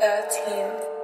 13th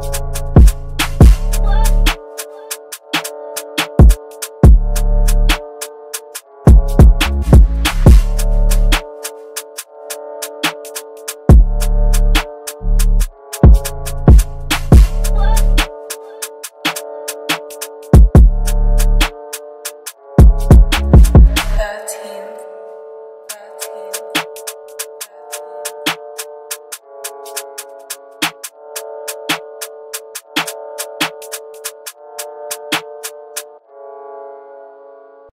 you